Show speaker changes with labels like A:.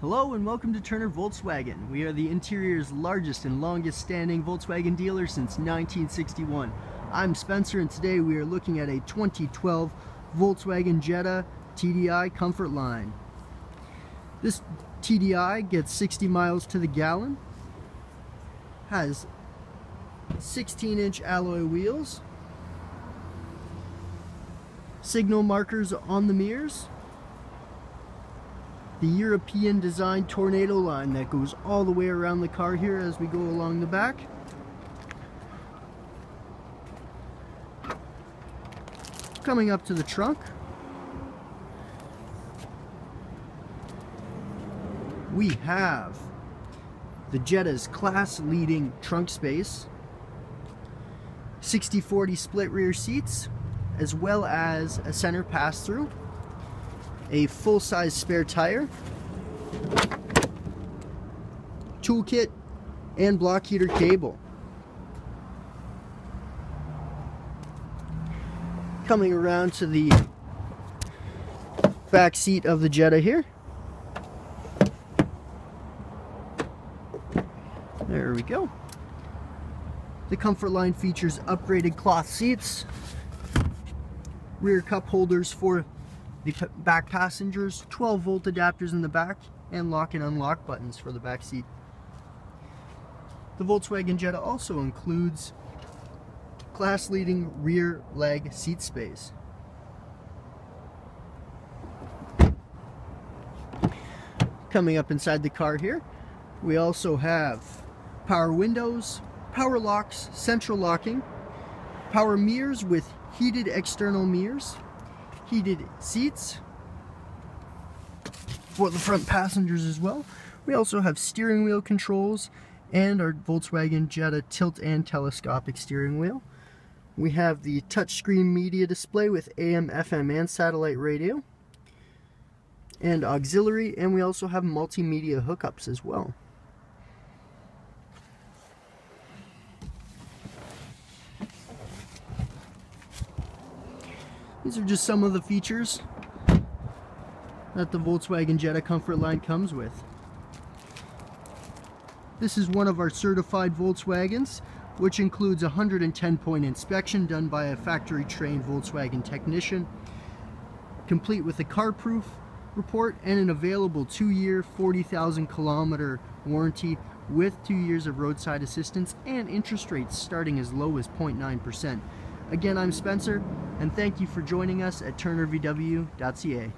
A: Hello and welcome to Turner Volkswagen. We are the interior's largest and longest standing Volkswagen dealer since 1961. I'm Spencer and today we are looking at a 2012 Volkswagen Jetta TDI Comfort Line. This TDI gets 60 miles to the gallon, has 16 inch alloy wheels, signal markers on the mirrors, the European design tornado line that goes all the way around the car here as we go along the back. Coming up to the trunk, we have the Jetta's class leading trunk space, 60-40 split rear seats, as well as a center pass-through a full-size spare tire, toolkit, and block heater cable. Coming around to the back seat of the Jetta here. There we go. The Comfort Line features upgraded cloth seats, rear cup holders for the back passengers, 12 volt adapters in the back, and lock and unlock buttons for the back seat. The Volkswagen Jetta also includes class leading rear leg seat space. Coming up inside the car here, we also have power windows, power locks, central locking, power mirrors with heated external mirrors, heated seats for the front passengers as well. We also have steering wheel controls and our Volkswagen Jetta tilt and telescopic steering wheel. We have the touchscreen media display with AM, FM, and satellite radio and auxiliary and we also have multimedia hookups as well. These are just some of the features that the Volkswagen Jetta Comfort line comes with. This is one of our certified Volkswagens, which includes a 110 point inspection done by a factory trained Volkswagen technician, complete with a CARPROOF report and an available two year 40,000 kilometer warranty with two years of roadside assistance and interest rates starting as low as 0.9%. Again, I'm Spencer, and thank you for joining us at turnervw.ca.